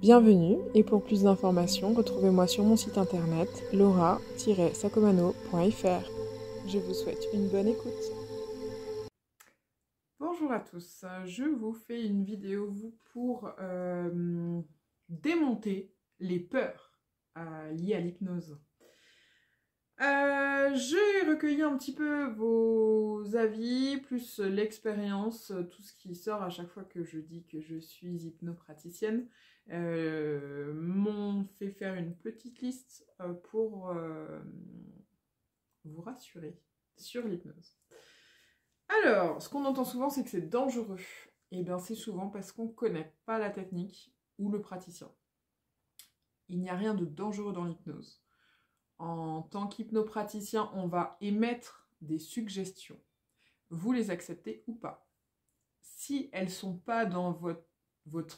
Bienvenue et pour plus d'informations, retrouvez-moi sur mon site internet laura-sacomano.fr. Je vous souhaite une bonne écoute. Bonjour à tous, je vous fais une vidéo pour euh, démonter les peurs euh, liées à l'hypnose. Euh, j'ai recueilli un petit peu vos avis, plus l'expérience, tout ce qui sort à chaque fois que je dis que je suis hypnopraticienne, euh, m'ont fait faire une petite liste euh, pour euh, vous rassurer sur l'hypnose. Alors, ce qu'on entend souvent, c'est que c'est dangereux. Et eh bien, c'est souvent parce qu'on ne connaît pas la technique ou le praticien. Il n'y a rien de dangereux dans l'hypnose en tant qu'hypnopraticien, on va émettre des suggestions. Vous les acceptez ou pas. Si elles ne sont pas dans votre,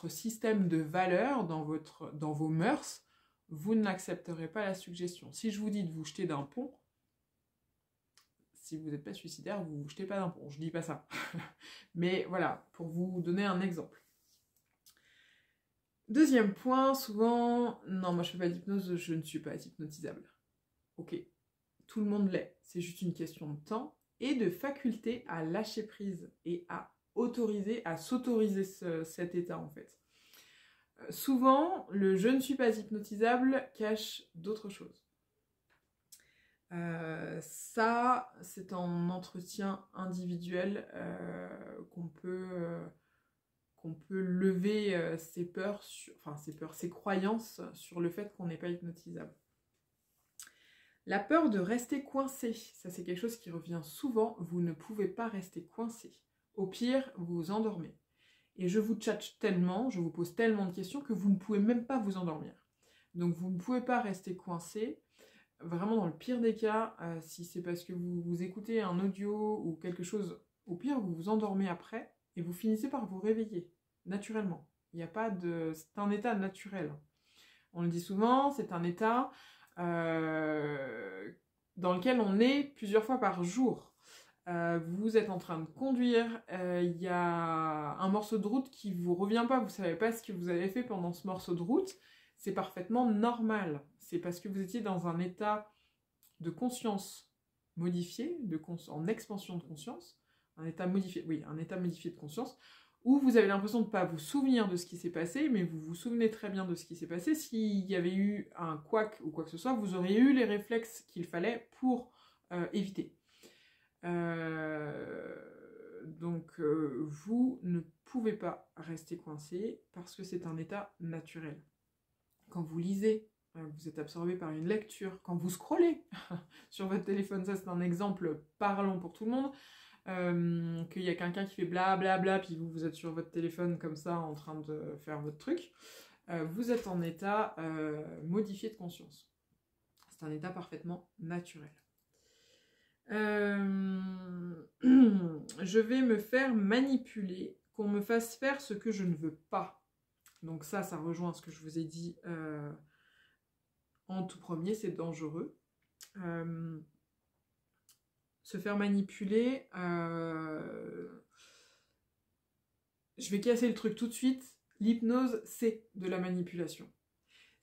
système de valeurs, dans, votre, dans vos mœurs, vous n'accepterez pas la suggestion. Si je vous dis de vous jeter d'un pont, si vous n'êtes pas suicidaire, vous ne vous jetez pas d'un pont. Je ne dis pas ça. Mais voilà, pour vous donner un exemple. Deuxième point, souvent, non, moi je ne fais pas d'hypnose, je ne suis pas hypnotisable. Ok, tout le monde l'est. C'est juste une question de temps et de faculté à lâcher prise et à autoriser, à s'autoriser cet état en fait. Euh, souvent, le je ne suis pas hypnotisable cache d'autres choses. Euh, ça, c'est en entretien individuel euh, qu'on peut, peut lever ses peurs, enfin ses peurs, ses croyances sur le fait qu'on n'est pas hypnotisable. La peur de rester coincé, ça c'est quelque chose qui revient souvent, vous ne pouvez pas rester coincé. Au pire, vous vous endormez. Et je vous tchatche tellement, je vous pose tellement de questions que vous ne pouvez même pas vous endormir. Donc vous ne pouvez pas rester coincé. Vraiment dans le pire des cas, euh, si c'est parce que vous, écoutez un audio ou quelque chose, au pire vous vous endormez après et vous finissez par vous réveiller naturellement. Il n'y a pas de, c'est un état naturel. On le dit souvent, c'est un état euh, dans lequel on est plusieurs fois par jour. Euh, vous êtes en train de conduire, euh, il y a un morceau de route qui vous revient pas, vous savez pas ce que vous avez fait pendant ce morceau de route, c'est parfaitement normal. C'est parce que vous étiez dans un état de conscience modifié, en expansion de conscience, un état modifié, oui, un état modifié de conscience, où vous avez l'impression de ne pas vous souvenir de ce qui s'est passé, mais vous vous souvenez très bien de ce qui s'est passé. S'il y avait eu un couac ou quoi que ce soit, vous auriez eu les réflexes qu'il fallait pour euh, éviter. Euh, donc euh, vous ne pouvez pas rester coincé parce que c'est un état naturel. Quand vous lisez, vous êtes absorbé par une lecture. Quand vous scrollez sur votre téléphone, ça c'est un exemple parlant pour tout le monde. Euh, qu'il y a quelqu'un qui fait bla bla bla, puis vous, vous êtes sur votre téléphone comme ça en train de faire votre truc, euh, vous êtes en état euh, modifié de conscience. C'est un état parfaitement naturel. je vais me faire manipuler, qu'on me fasse faire ce que je ne veux pas. Donc ça, ça rejoint ce que je vous ai dit en tout premier, c'est dangereux se faire manipuler. Euh, je vais casser le truc tout de suite. L'hypnose, c'est de la manipulation.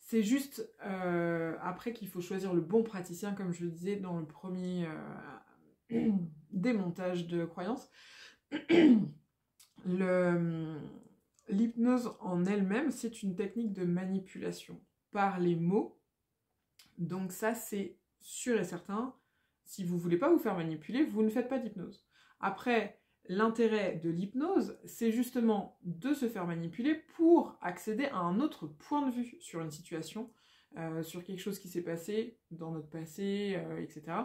C'est juste euh, après qu'il faut choisir le bon praticien, comme je le disais dans le premier euh, démontage de croyances. L'hypnose en elle-même, c'est une technique de manipulation par les mots. Donc ça, c'est sûr et certain. Si vous ne voulez pas vous faire manipuler, vous ne faites pas d'hypnose. Après, l'intérêt de l'hypnose, c'est justement de se faire manipuler pour accéder à un autre point de vue sur une situation, euh, sur quelque chose qui s'est passé dans notre passé, euh, etc.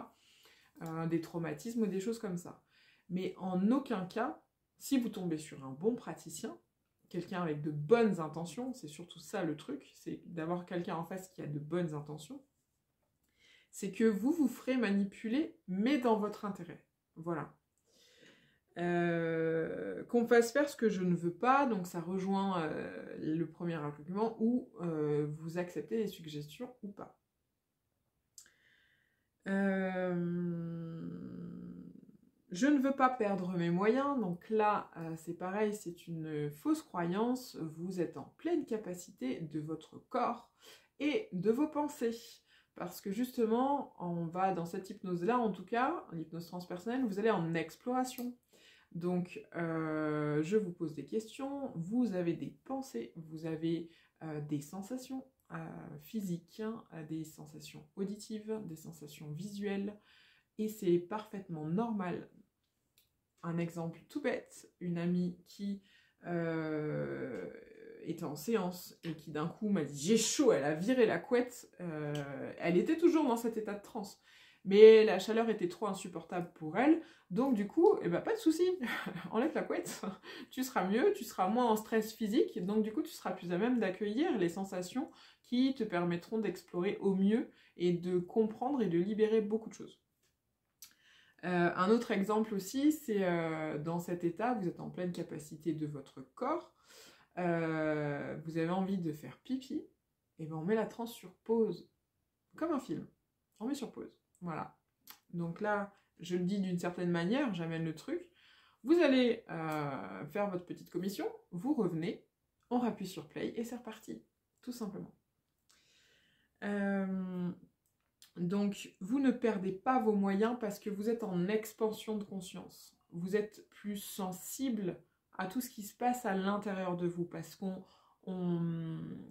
Euh, des traumatismes ou des choses comme ça. Mais en aucun cas, si vous tombez sur un bon praticien, quelqu'un avec de bonnes intentions, c'est surtout ça le truc, c'est d'avoir quelqu'un en face qui a de bonnes intentions, c'est que vous vous ferez manipuler, mais dans votre intérêt. Voilà. Euh, qu'on fasse faire ce que je ne veux pas, donc ça rejoint euh, le premier argument, où euh, vous acceptez les suggestions ou pas. je je ne veux pas perdre mes moyens, donc là, euh, c'est pareil, c'est une fausse croyance. Vous êtes en pleine capacité de votre corps et de vos pensées. Parce que justement, on va dans cette hypnose-là, en tout cas, l'hypnose transpersonnelle, vous allez en exploration. Donc, euh, je vous pose des questions, vous avez des pensées, vous avez euh, des sensations physiques, hein, des sensations auditives, des sensations visuelles, et c'est parfaitement normal. Un exemple tout bête, une amie qui euh, était en séance et qui d'un coup m'a dit j'ai chaud, elle a viré la couette, euh, elle était toujours dans cet état de transe. Mais la chaleur était trop insupportable pour elle, donc du coup, eh ben, pas de souci, enlève la couette, tu seras mieux, tu seras moins en stress physique, donc du coup tu seras plus à même d'accueillir les sensations qui te permettront d'explorer au mieux et de comprendre et de libérer beaucoup de choses. Euh, un autre exemple aussi, c'est euh, dans cet état, vous êtes en pleine capacité de votre corps, euh, vous avez envie de faire pipi, et bien on met la transe sur pause, comme un film. On met sur pause. Voilà. Donc là, je le dis d'une certaine manière, j'amène le truc. Vous allez faire votre petite commission, vous revenez, on rappuie sur play et c'est reparti, tout simplement. Donc, vous ne perdez pas vos moyens parce que vous êtes en expansion de conscience. Vous êtes plus sensible à tout ce qui se passe à l'intérieur de vous parce qu'on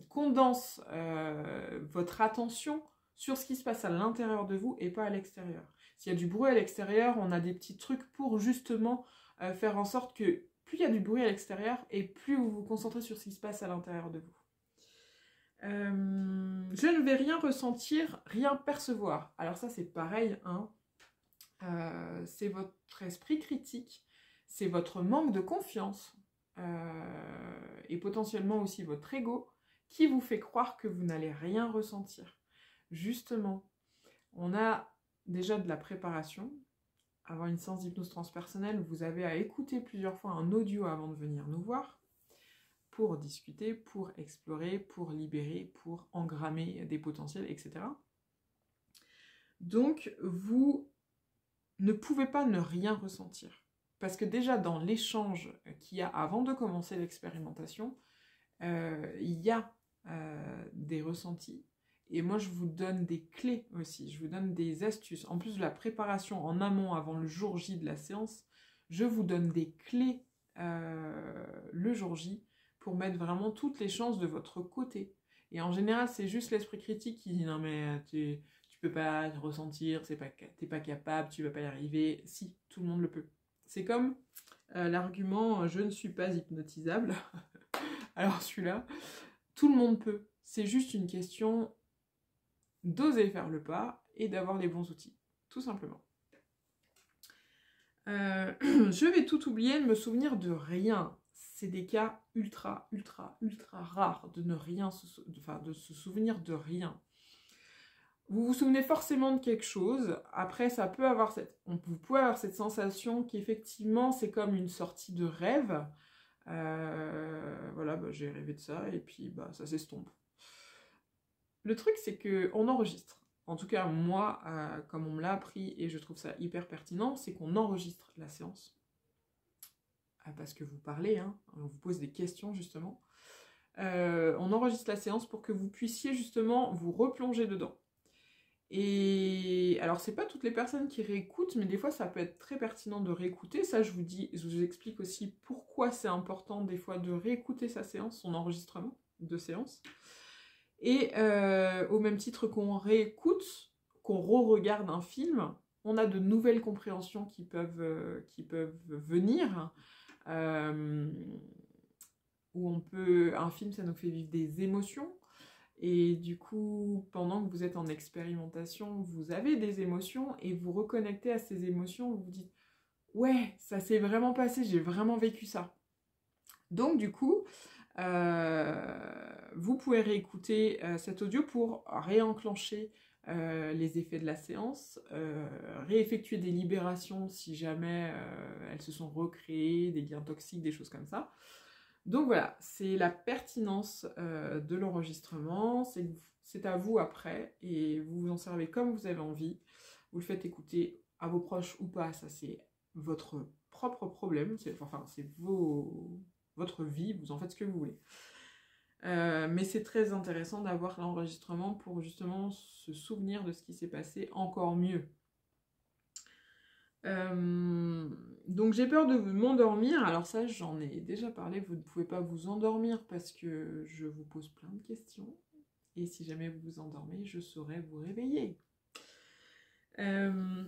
condense euh, votre attention sur ce qui se passe à l'intérieur de vous et pas à l'extérieur. S'il y a du bruit à l'extérieur, on a des petits trucs pour justement euh, faire en sorte que plus il y a du bruit à l'extérieur et plus vous vous concentrez sur ce qui se passe à l'intérieur de vous. Euh, je ne vais rien ressentir, rien percevoir. Alors ça c'est pareil, hein. Euh, c'est votre esprit critique, c'est votre manque de confiance et potentiellement aussi votre ego qui vous fait croire que vous n'allez rien ressentir. Justement, on a déjà de la préparation. Avant une séance d'hypnose transpersonnelle, vous avez à écouter plusieurs fois un audio avant de venir nous voir pour discuter, pour explorer, pour libérer, pour engrammer des potentiels, etc. Donc, vous ne pouvez pas ne rien ressentir. Parce que déjà, dans l'échange qu'il y a avant de commencer l'expérimentation, euh, il y a euh, des ressentis. Et moi, je vous donne des clés aussi, je vous donne des astuces. En plus de la préparation en amont avant le jour J de la séance, je vous donne des clés euh, le jour J pour mettre vraiment toutes les chances de votre côté. Et en général, c'est juste l'esprit critique qui dit non mais tu, tu peux pas ressentir, c'est pas t'es pas capable, tu vas pas y arriver. Si, tout le monde le peut. C'est comme euh, l'argument je ne suis pas hypnotisable. Alors celui-là, tout le monde peut. C'est juste une question d'oser faire le pas et d'avoir les bons outils, tout simplement. Euh, je vais tout oublier, ne me souvenir de rien c'est des cas ultra, ultra, ultra rares de ne rien se, enfin, de se souvenir de rien. Vous vous souvenez forcément de quelque chose. Après, ça peut avoir cette, vous pouvez avoir cette sensation qu'effectivement, c'est comme une sortie de rêve. Euh, voilà, bah, j'ai rêvé de ça et puis bah, ça s'estompe. Le truc, c'est que on enregistre. En tout cas, moi, euh, comme on me l'a appris et je trouve ça hyper pertinent, c'est qu'on enregistre la séance. Ah, parce que vous parlez, hein, on vous pose des questions justement. Euh, on enregistre la séance pour que vous puissiez justement vous replonger dedans. Et alors c'est pas toutes les personnes qui réécoutent, mais des fois ça peut être très pertinent de réécouter. Ça je vous dis, je vous explique aussi pourquoi c'est important des fois de réécouter sa séance, son enregistrement de séance. Et euh, au même titre qu'on réécoute, qu'on re-regarde un film, on a de nouvelles compréhensions qui peuvent, euh, qui peuvent venir. Euh, on peut, un film, ça nous fait vivre des émotions. Et du coup, pendant que vous êtes en expérimentation, vous avez des émotions et vous reconnectez à ces émotions, vous vous dites ouais, ça s'est vraiment passé, j'ai vraiment vécu ça. Donc du coup, vous pouvez réécouter euh, cet audio pour réenclencher euh, les effets de la séance, euh, réeffectuer des libérations si jamais euh, elles se sont recréées, des liens toxiques, des choses comme ça. Donc voilà, c'est la pertinence de l'enregistrement, c'est à vous après, et vous vous en servez comme vous avez envie, vous le faites écouter à vos proches ou pas, ça c'est votre propre problème, c'est enfin, votre vie, vous en faites ce que vous voulez. Euh, mais c'est très intéressant d'avoir l'enregistrement pour justement se souvenir de ce qui s'est passé encore mieux. Euh, donc j'ai peur de m'endormir. Alors ça, j'en ai déjà parlé. Vous ne pouvez pas vous endormir parce que je vous pose plein de questions. Et si jamais vous vous endormez, je saurai vous réveiller. Euh,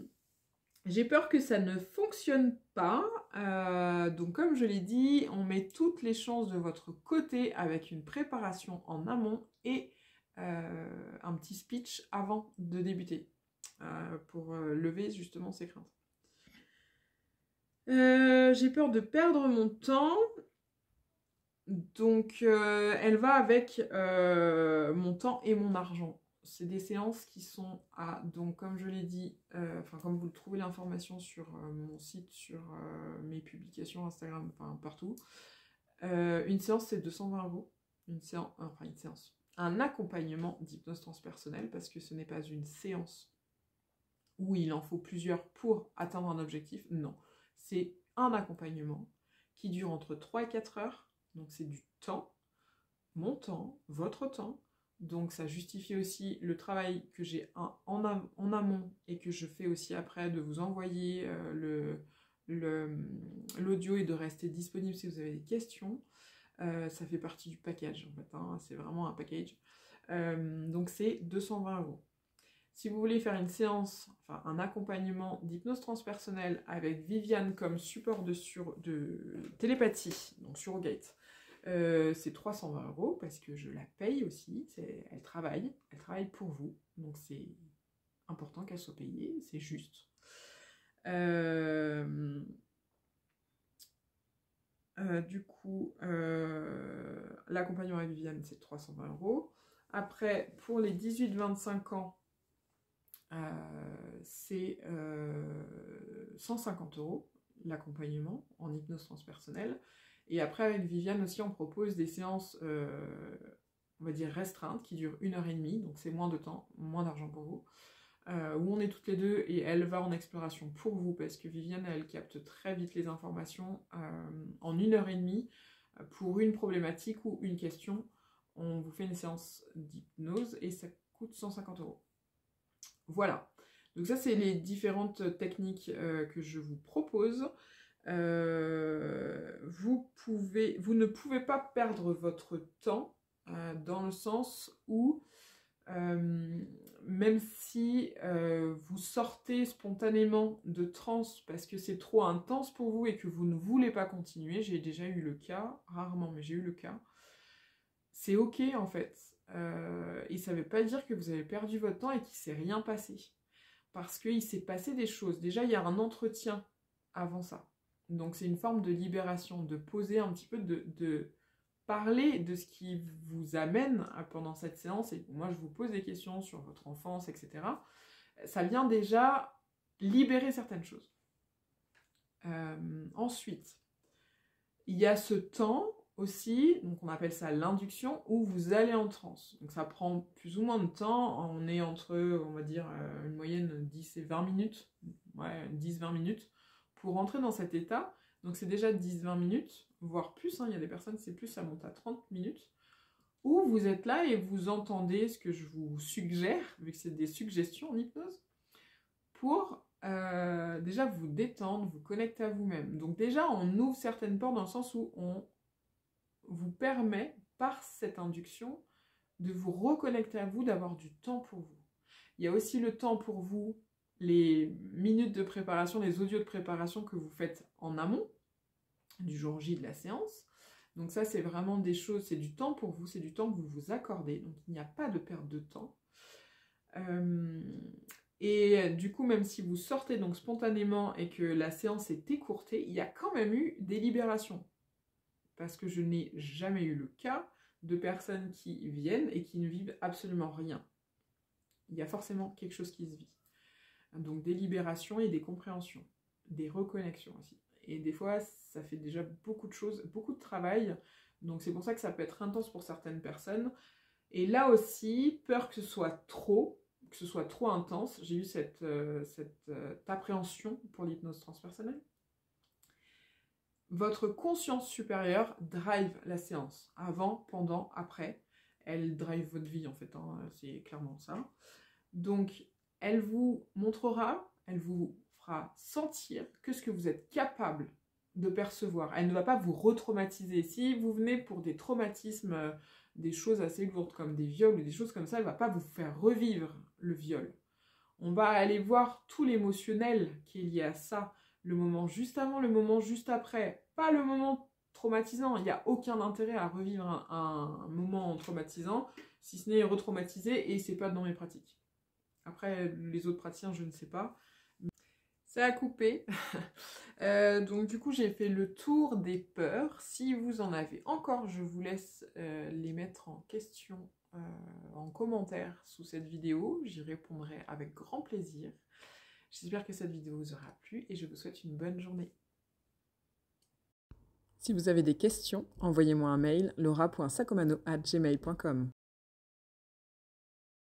j'ai peur que ça ne fonctionne pas. Euh, donc comme je l'ai dit, on met toutes les chances de votre côté avec une préparation en amont et euh, un petit speech avant de débuter euh, pour lever justement ces craintes. j'ai peur de perdre mon temps. Donc elle va avec mon temps et mon argent c'est des séances qui sont à, donc comme je l'ai dit, euh, enfin comme vous le trouvez l'information sur euh, mon site, sur euh, mes publications Instagram, enfin partout, une séance c'est 220 euros, une séance, enfin une séance, un accompagnement d'hypnose transpersonnelle parce que ce n'est pas une séance où il en faut plusieurs pour atteindre un objectif, non, c'est un accompagnement qui dure entre 3 et 4 heures, donc c'est du temps, mon temps, votre temps, donc ça justifie aussi le travail que j'ai en, amont et que je fais aussi après de vous envoyer euh, l'audio et de rester disponible si vous avez des questions. Euh, ça fait partie du package en fait, hein. c'est vraiment un package. Euh, donc c'est 220 euros. Si vous voulez faire une séance, enfin un accompagnement d'hypnose transpersonnelle avec Viviane comme support de, de télépathie, donc surrogate, euh, c'est 320 euros parce que je la paye aussi. Elle travaille, elle travaille pour vous. Donc c'est important qu'elle soit payée, c'est juste. Euh, euh, du coup, l'accompagnement avec Viviane, c'est 320 euros. Après, pour les 18-25 ans, c'est 150 euros l'accompagnement en hypnose transpersonnelle. Et après, avec Viviane aussi, on propose des séances, euh, on va dire restreintes, qui durent une heure et demie, donc c'est moins de temps, moins d'argent pour vous, euh, où on est toutes les deux et elle va en exploration pour vous, parce que Viviane, elle capte très vite les informations euh, en une heure et demie pour une problématique ou une question. On vous fait une séance d'hypnose et ça coûte 150 euros. Voilà. Donc ça, c'est les différentes techniques que je vous propose. Euh, vous, ne pouvez pas perdre votre temps euh, dans le sens où euh, même si vous sortez spontanément de transe parce que c'est trop intense pour vous et que vous ne voulez pas continuer, j'ai déjà eu le cas, rarement mais j'ai eu le cas, c'est ok en fait. et ça ne veut pas dire que vous avez perdu votre temps et qu'il s'est rien passé. Parce qu'il s'est passé des choses. Déjà, il y a un entretien avant ça. Donc c'est une forme de libération, de poser un petit peu, de, parler de ce qui vous amène pendant cette séance. Et moi, je vous pose des questions sur votre enfance, etc. Ça vient déjà libérer certaines choses. Euh, ensuite, il y a ce temps aussi, donc on appelle ça l'induction, où vous allez en transe. Donc ça prend plus ou moins de temps, on est entre, on va dire, euh, une moyenne 10 et 20 minutes, ouais, 10-20 minutes, pour rentrer dans cet état. Donc c'est déjà 10-20 minutes, voire plus, hein. il y a des personnes, c'est plus, ça monte à 30 minutes, où vous êtes là et vous entendez ce que je vous suggère, vu que c'est des suggestions en hypnose, pour euh, déjà vous détendre, vous connecter à vous-même. Donc déjà, on ouvre certaines portes dans le sens où on vous permet, par cette induction, de vous reconnecter à vous, d'avoir du temps pour vous. Il y a aussi le temps pour vous les minutes de préparation, les audios de préparation que vous faites en amont du jour J de la séance. Donc ça, c'est vraiment des choses, c'est du temps pour vous, c'est du temps que vous vous accordez. Donc il n'y a pas de perte de temps. Euh, et du coup, même si vous sortez donc spontanément et que la séance est écourtée, il y a quand même eu des libérations. Parce que je n'ai jamais eu le cas de personnes qui viennent et qui ne vivent absolument rien. Il y a forcément quelque chose qui se vit. Donc des libérations et des compréhensions, des reconnexions aussi. Et des fois, ça fait déjà beaucoup de choses, beaucoup de travail. Donc c'est pour ça que ça peut être intense pour certaines personnes. Et là aussi, peur que ce soit trop, que ce soit trop intense. J'ai eu cette, euh, cette euh, appréhension pour l'hypnose transpersonnelle. votre conscience supérieure drive la séance. Avant, pendant, après. Elle drive votre vie en fait, hein, c'est clairement ça. Donc, elle vous montrera, elle vous fera sentir que ce que vous êtes capable de percevoir. Elle ne va pas vous retraumatiser. Si vous venez pour des traumatismes, euh, des choses assez lourdes comme des viols ou des choses comme ça, elle ne va pas vous faire revivre le viol. On va aller voir tout l'émotionnel qui est lié à ça, le moment juste avant, le moment juste après, pas le moment traumatisant. Il n'y a aucun intérêt à revivre un, moment traumatisant, si ce n'est retraumatiser, et c'est pas dans mes pratiques. Après, les autres praticiens, je ne sais pas. Ça a coupé. Euh, donc du coup, j'ai fait le tour des peurs. Si vous en avez encore, je vous laisse euh, les mettre en question, euh, en commentaire sous cette vidéo. J'y répondrai avec grand plaisir. J'espère que cette vidéo vous aura plu et je vous souhaite une bonne journée. Si vous avez des questions, envoyez-moi un mail laura.sacomano.gmail.com